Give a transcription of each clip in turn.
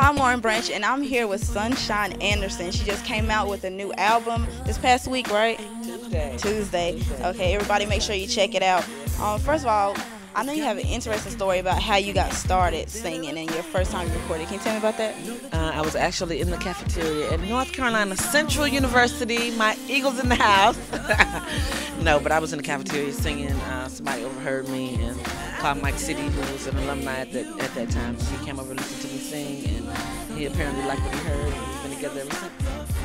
Hi, I'm Lauren Branch, and I'm here with Sunshine Anderson. She just came out with a new album this past week, right? Tuesday. Tuesday. Okay, everybody make sure you check it out. Um, first of all, I know you have an interesting story about how you got started singing and your first time you recorded. Can you tell me about that? Uh, I was actually in the cafeteria at North Carolina Central University. My Eagles in the house. no, but I was in the cafeteria singing. Uh, somebody overheard me and called Mike City, who was an alumni at that, at that time. He came over and listened to me sing, and he apparently liked what he heard. And we've been together ever since.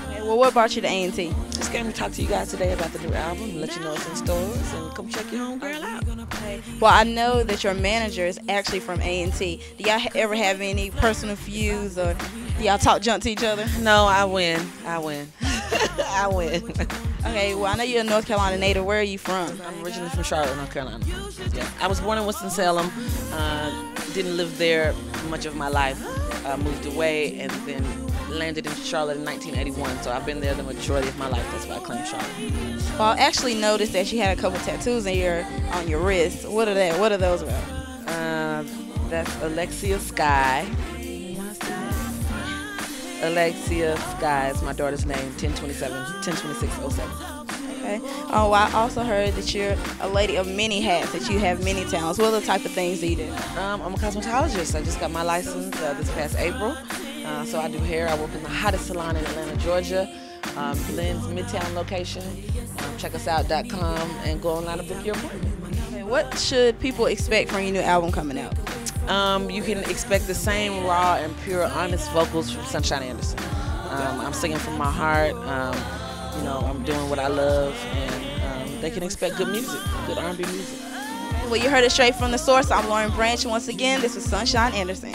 Okay, well, what brought you to A&T? Just came to talk to you guys today about the new album, let you know it's in stores, and come check your homegirl out. Well, I know that your manager is actually from A&T. Do y'all ever have any personal feuds or do y'all talk junk to each other? No, I win. I win. I win. Okay, well, I know you're a North Carolina native. Where are you from? I'm originally from Charlotte, North Carolina. Yeah. I was born in Winston-Salem. Uh, didn't live there much of my life. Uh, moved away and then landed in Charlotte in 1981. So I've been there the majority of my life. That's why I claim Charlotte. Well, I actually noticed that you had a couple tattoos in your on your wrist. What are that? What are those about? Uh, that's Alexia Sky. Alexia Sky is my daughter's name. 1027, 102607. Okay. Oh, I also heard that you're a lady of many hats. That you have many talents. What are the type of things that you do? Um, I'm a cosmetologist. I just got my license uh, this past April. Uh, so I do hair. I work in the hottest salon in Atlanta, Georgia, um, Lynn's Midtown location. Um, checkusout.com and go online and book your appointment. Okay, what should people expect from your new album coming out? Um, you can expect the same raw and pure, honest vocals from Sunshine Anderson. Um, I'm singing from my heart. Um, you know, I'm doing what I love, and um, they can expect good music, good R&B music. Well, you heard it straight from the source. I'm Lauren Branch. Once again, this is Sunshine Anderson.